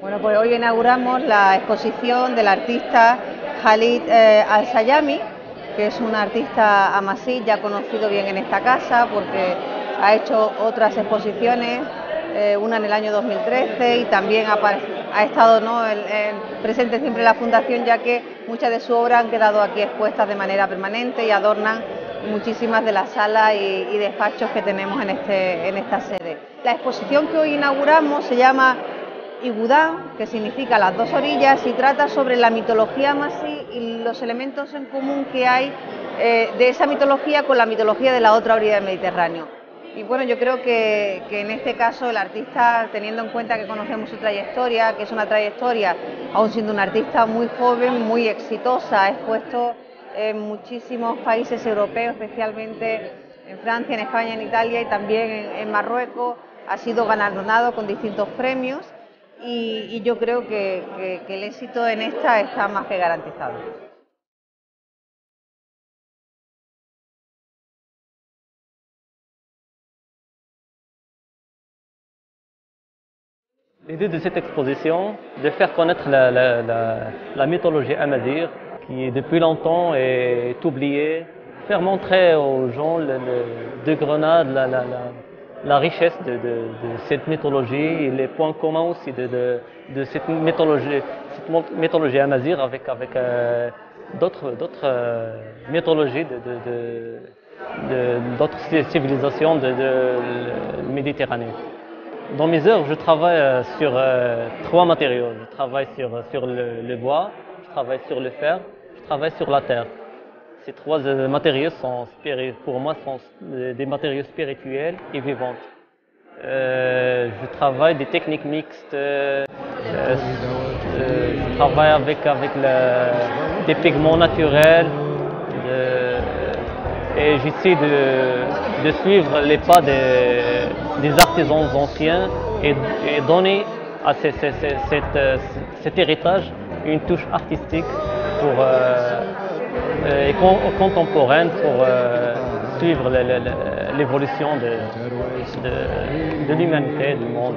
Bueno, pues hoy inauguramos la exposición del artista Khalid eh, Al-Sayami, que es un artista amasí ya conocido bien en esta casa porque ha hecho otras exposiciones, eh, una en el año 2013 y también ha, estado presente siempre en la fundación ya que muchas de sus obras han quedado aquí expuestas de manera permanente y adornan muchísimas de las salas y, despachos que tenemos en, este, en esta sede. La exposición que hoy inauguramos se llama Igudán, que significa las dos orillas, y trata sobre la mitología masí y los elementos en común que hay eh, de esa mitología con la mitología de la otra orilla del Mediterráneo. Y bueno, yo creo que, en este caso el artista, teniendo en cuenta que conocemos su trayectoria, que es una trayectoria, aún siendo un artista muy joven, muy exitosa, ha expuesto en muchísimos países europeos, especialmente en Francia, en España, en Italia y también en Marruecos, ha sido galardonado con distintos premios y, y yo creo que, que, que el éxito en esta está más que garantizado. L'idée de cette exposition, de faire connaître la, la, la, la, mythologie amazigh, qui depuis longtemps est oubliée, faire montrer aux gens le, le, de Grenade la, la richesse de, cette mythologie et les points communs aussi de, cette mythologie, cette mythologie amazir avec, euh, d'autres, d'autres euh, mythologies d'autres civilisations de, Méditerranée. Dans mes œuvres, je travaille euh, sur trois matériaux. Je travaille sur, le, bois, je travaille sur le fer, je travaille sur la terre. Ces trois euh, matériaux sont, pour moi, sont des matériaux spirituels et vivants. Euh, je travaille des techniques mixtes. Euh, je travaille avec, avec des pigments naturels. et j'essaie de, suivre les pas des, artisans anciens et, donner à cet héritage une touche artistique pour euh, contemporaine pour euh, suivre l'évolution de, l'humanité, du monde.